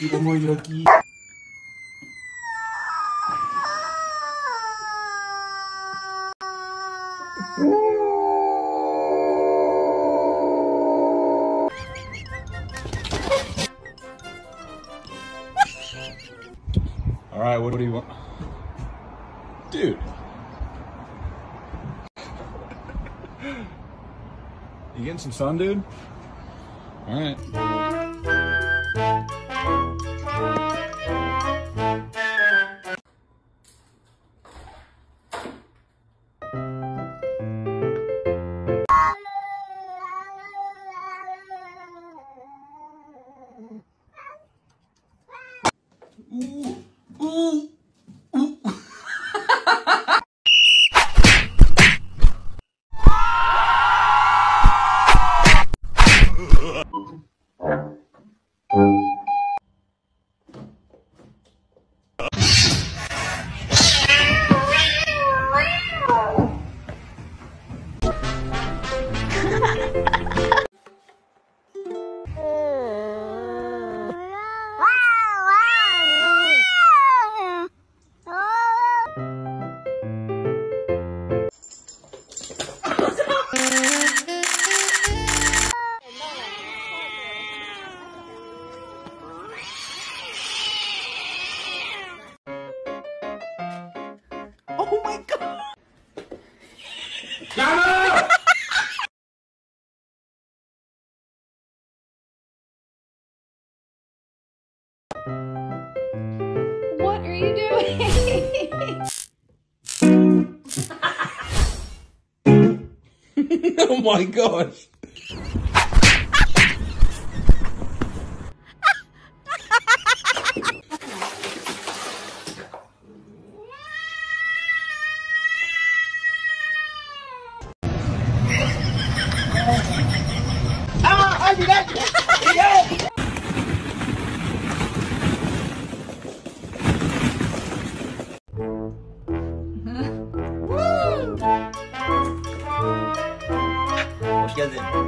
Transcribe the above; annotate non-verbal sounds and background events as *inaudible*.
Aqui. All right, what do you want? Dude. you getting some sun, dude? All right. Oh you doing? *laughs* oh my gosh! Hoş geldin.